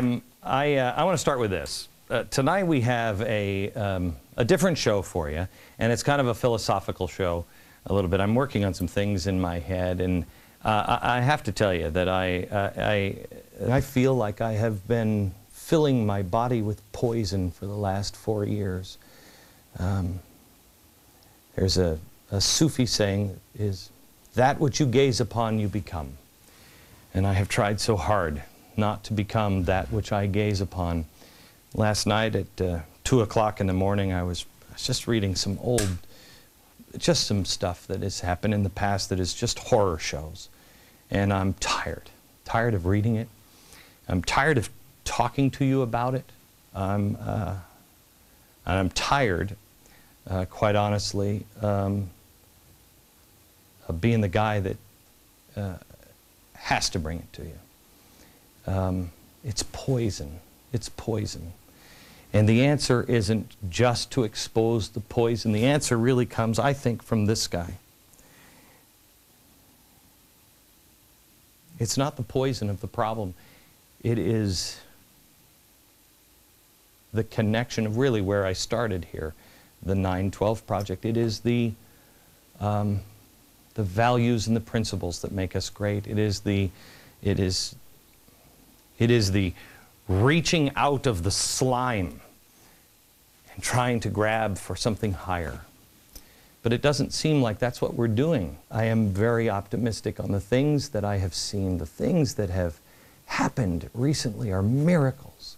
Um, I, uh, I want to start with this. Uh, tonight we have a, um, a different show for you, and it's kind of a philosophical show a little bit. I'm working on some things in my head, and uh, I, I, have to tell you that I, uh, I, I feel like I have been filling my body with poison for the last four years. Um, there's a, a Sufi saying is, that which you gaze upon you become. And I have tried so hard not to become that which I gaze upon. Last night at uh, 2 o'clock in the morning, I was, just reading some old, just some stuff that has happened in the past that is just horror shows. And I'm tired, tired of reading it. I'm tired of talking to you about it. I'm, uh, I'm tired, uh, quite honestly, um, of being the guy that uh, has to bring it to you. Um, it's poison. It's poison. And the answer isn't just to expose the poison. The answer really comes, I think, from this guy. It's not the poison of the problem. It is the connection of really where I started here, the 912 project. It is the, um, the values and the principles that make us great. It is the, it is, it is the reaching out of the slime and trying to grab for something higher. But it doesn't seem like that's what we're doing. I am very optimistic on the things that I have seen, the things that have happened recently are miracles.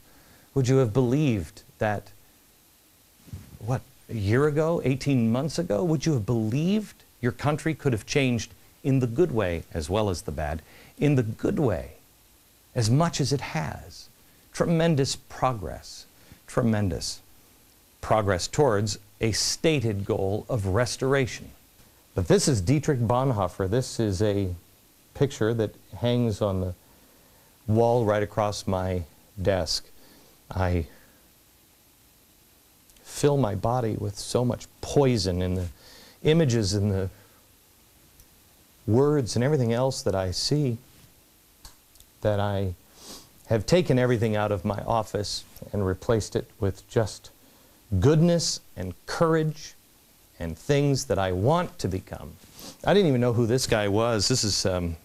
Would you have believed that, what, a year ago, 18 months ago, would you have believed your country could have changed in the good way as well as the bad? In the good way, as much as it has. Tremendous progress, tremendous progress towards a stated goal of restoration. But this is Dietrich Bonhoeffer. This is a picture that hangs on the wall right across my desk. I fill my body with so much poison in the images and the words and everything else that I see that I have taken everything out of my office and replaced it with just goodness and courage and things that I want to become. I didn't even know who this guy was. This is um,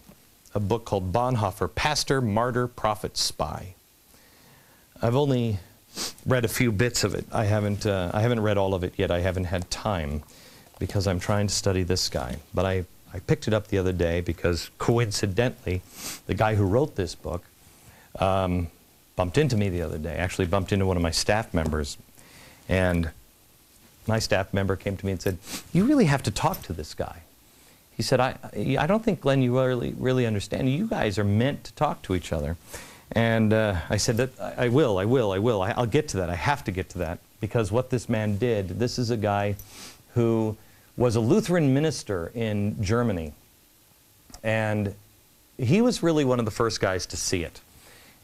a book called Bonhoeffer, Pastor, Martyr, Prophet, Spy. I've only read a few bits of it. I haven't, uh, I haven't read all of it yet. I haven't had time because I'm trying to study this guy. But I, I picked it up the other day because coincidentally, the guy who wrote this book um, bumped into me the other day, actually bumped into one of my staff members and my staff member came to me and said, you really have to talk to this guy. He said, I, I don't think, Glenn, you really, really understand. You guys are meant to talk to each other. And uh, I said, that I, I will, I will, I will. I, I'll get to that. I have to get to that. Because what this man did, this is a guy who was a Lutheran minister in Germany. And he was really one of the first guys to see it.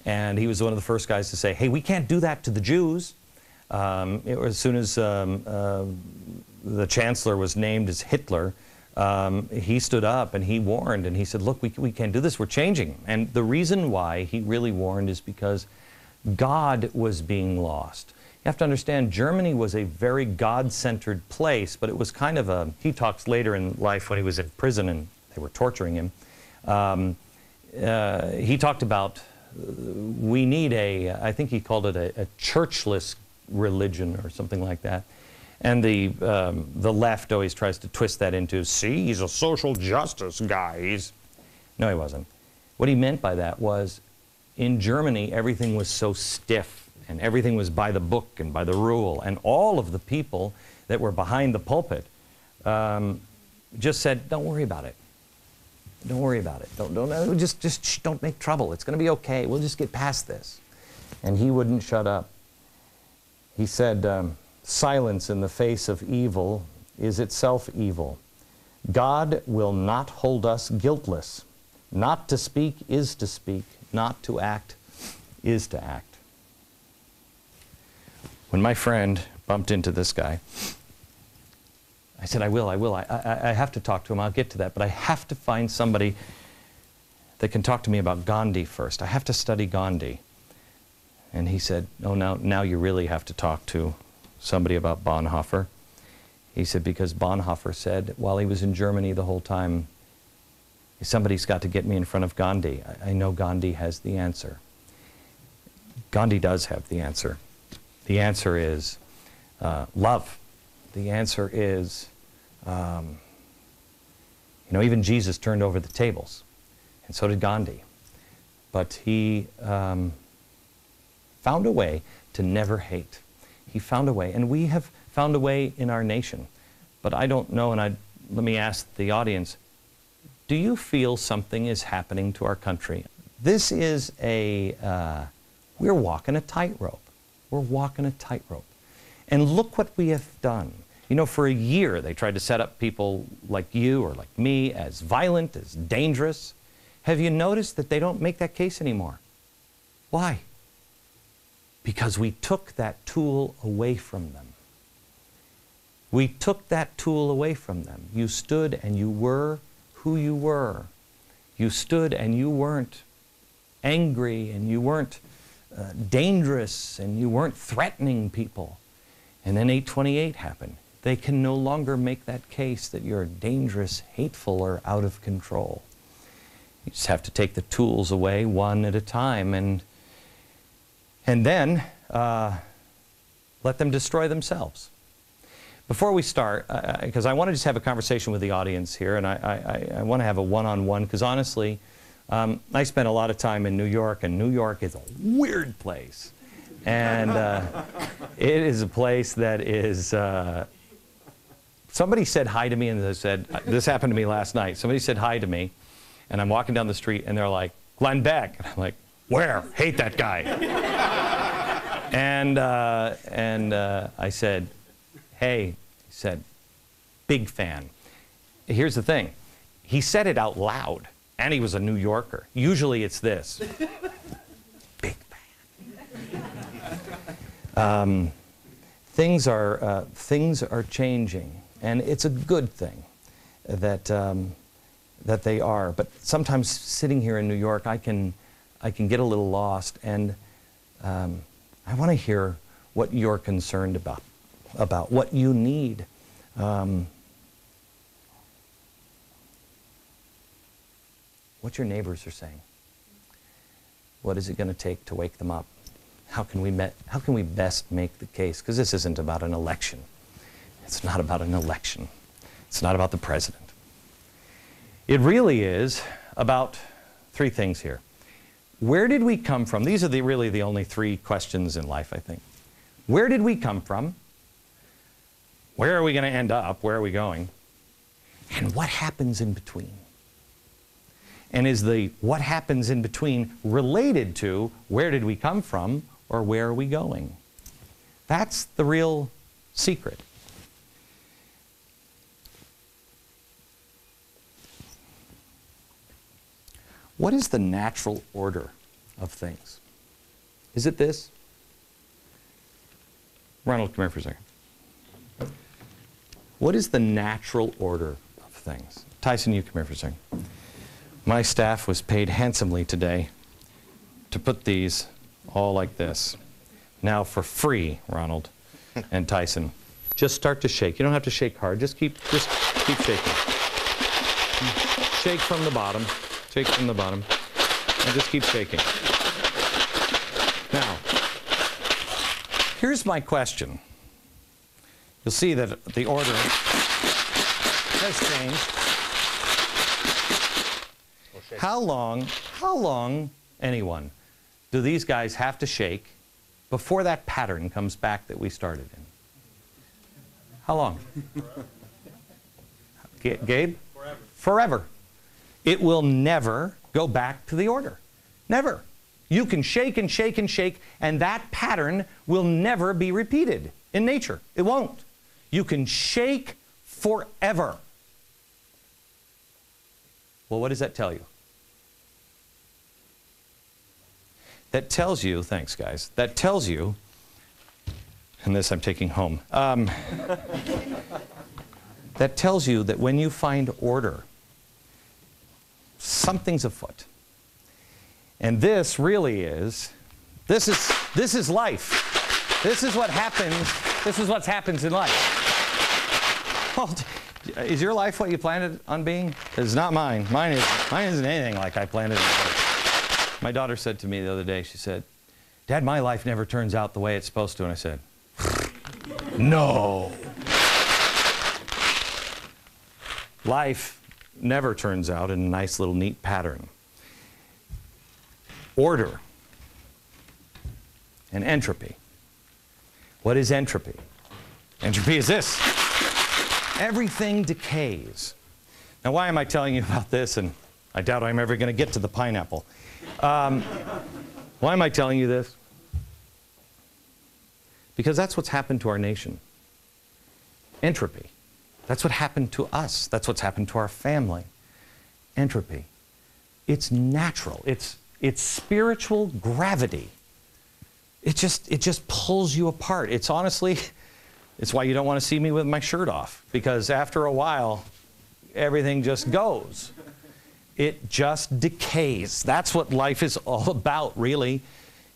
And he was one of the first guys to say, hey, we can't do that to the Jews. Um, it, as soon as um, uh, the chancellor was named as Hitler, um, he stood up and he warned and he said, look, we, we can't do this, we're changing. And the reason why he really warned is because God was being lost. You have to understand, Germany was a very God-centered place, but it was kind of a, he talks later in life when he was in prison and they were torturing him. Um, uh, he talked about, uh, we need a, I think he called it a, a churchless religion or something like that. And the, um, the left always tries to twist that into, see, he's a social justice guy. He's... No, he wasn't. What he meant by that was, in Germany, everything was so stiff, and everything was by the book and by the rule, and all of the people that were behind the pulpit um, just said, don't worry about it. Don't worry about it. Don't, don't, just, just don't make trouble. It's going to be okay. We'll just get past this. And he wouldn't shut up. He said, um, silence in the face of evil is itself evil. God will not hold us guiltless. Not to speak is to speak. Not to act is to act. When my friend bumped into this guy, I said, I will, I will. I, I, I have to talk to him. I'll get to that. But I have to find somebody that can talk to me about Gandhi first. I have to study Gandhi. And he said, Oh, now, now you really have to talk to somebody about Bonhoeffer. He said, Because Bonhoeffer said while he was in Germany the whole time, somebody's got to get me in front of Gandhi. I, I know Gandhi has the answer. Gandhi does have the answer. The answer is uh, love. The answer is, um, you know, even Jesus turned over the tables, and so did Gandhi. But he um, found a way to never hate. He found a way, and we have found a way in our nation. But I don't know, and I, let me ask the audience do you feel something is happening to our country? This is a, uh, we're walking a tightrope. We're walking a tightrope. And look what we have done. You know, for a year they tried to set up people like you or like me as violent, as dangerous. Have you noticed that they don't make that case anymore? Why? Because we took that tool away from them. We took that tool away from them. You stood and you were who you were. You stood and you weren't angry and you weren't uh, dangerous and you weren't threatening people. And then 828 happened. They can no longer make that case that you're dangerous, hateful, or out of control. You just have to take the tools away one at a time and, and then uh, let them destroy themselves. Before we start, because uh, I want to just have a conversation with the audience here, and I, I, I want to have a one-on-one, because honestly, um, I spent a lot of time in New York, and New York is a weird place. And uh, it is a place that is, uh, somebody said hi to me, and they said, uh, this happened to me last night. Somebody said hi to me, and I'm walking down the street, and they're like, Glenn Beck. And I'm like, where? Hate that guy. and uh, and uh, I said, hey, he said, big fan. Here's the thing. He said it out loud, and he was a New Yorker. Usually it's this. big fan. Um, things, are, uh, things are changing, and it's a good thing that, um, that they are. But sometimes sitting here in New York, I can, I can get a little lost, and um, I want to hear what you're concerned about about what you need. Um, what your neighbors are saying. What is it going to take to wake them up? How can we, met, how can we best make the case? Because this isn't about an election. It's not about an election. It's not about the president. It really is about three things here. Where did we come from? These are the, really the only three questions in life, I think. Where did we come from? Where are we going to end up? Where are we going? And what happens in between? And is the what happens in between related to where did we come from or where are we going? That's the real secret. What is the natural order of things? Is it this? Ronald, come here for a second. What is the natural order of things? Tyson, you come here for a second. My staff was paid handsomely today to put these all like this. Now for free, Ronald and Tyson. Just start to shake. You don't have to shake hard. Just keep just keep shaking. Shake from the bottom. Shake from the bottom. And just keep shaking. Now, here's my question. You'll see that the order has changed. How long, how long, anyone, do these guys have to shake before that pattern comes back that we started in? How long? Gabe? Forever. Forever. It will never go back to the order. Never. You can shake and shake and shake, and that pattern will never be repeated in nature. It won't. You can shake forever. Well, what does that tell you? That tells you, thanks guys, that tells you, and this I'm taking home, um, that tells you that when you find order, something's afoot. And this really is, this is, this is life. This is what happens, this is what happens in life. Well, is your life what you planned it on being? It's not mine. Mine, is, mine isn't anything like I planned it. My daughter said to me the other day, she said, Dad, my life never turns out the way it's supposed to. And I said, No. Life never turns out in a nice little neat pattern. Order and entropy. What is entropy? Entropy is this everything decays. Now, why am I telling you about this? And I doubt I'm ever going to get to the pineapple. Um, why am I telling you this? Because that's what's happened to our nation entropy. That's what happened to us. That's what's happened to our family. Entropy. It's natural. It's, it's spiritual gravity. It just, it just pulls you apart. It's honestly, it's why you don't want to see me with my shirt off, because after a while, everything just goes. It just decays. That's what life is all about, really.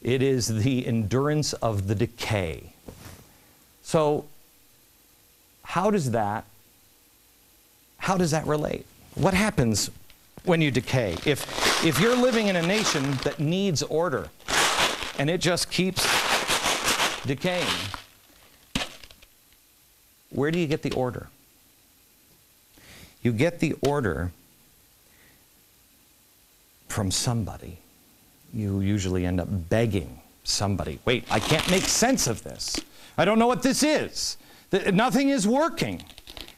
It is the endurance of the decay. So, how does that how does that relate? What happens when you decay? If if you're living in a nation that needs order and it just keeps decaying, where do you get the order? You get the order from somebody. You usually end up begging somebody, wait, I can't make sense of this. I don't know what this is. Nothing is working.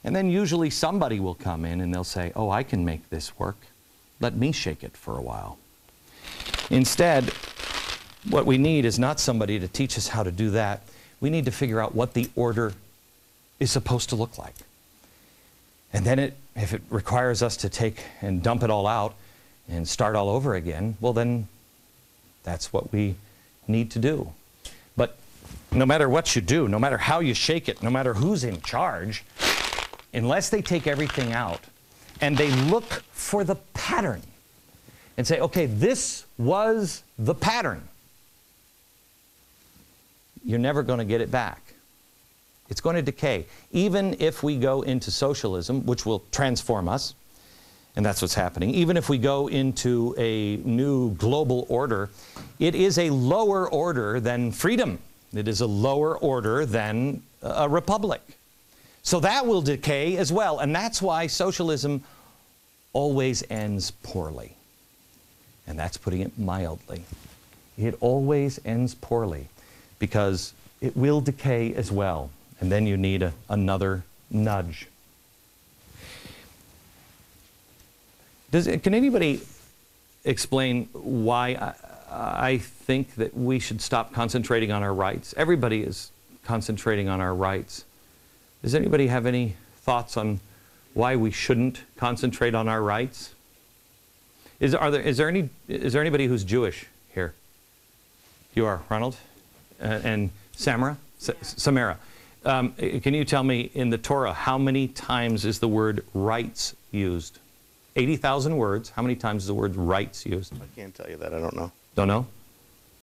And then usually somebody will come in and they'll say, oh, I can make this work. Let me shake it for a while. Instead, what we need is not somebody to teach us how to do that. We need to figure out what the order is supposed to look like. And then it, if it requires us to take and dump it all out and start all over again, well, then that's what we need to do. But no matter what you do, no matter how you shake it, no matter who's in charge, unless they take everything out and they look for the pattern and say, okay, this was the pattern, you're never going to get it back. It's going to decay. Even if we go into socialism, which will transform us, and that's what's happening, even if we go into a new global order, it is a lower order than freedom. It is a lower order than uh, a republic. So that will decay as well. And that's why socialism always ends poorly. And that's putting it mildly. It always ends poorly because it will decay as well and then you need a, another nudge. Does, can anybody explain why I, I think that we should stop concentrating on our rights? Everybody is concentrating on our rights. Does anybody have any thoughts on why we shouldn't concentrate on our rights? Is, are there, is, there, any, is there anybody who's Jewish here? You are, Ronald? Uh, and Samara? S Samara. Um, can you tell me in the Torah how many times is the word rights used? 80,000 words. How many times is the word rights used? I can't tell you that. I don't know. Don't know?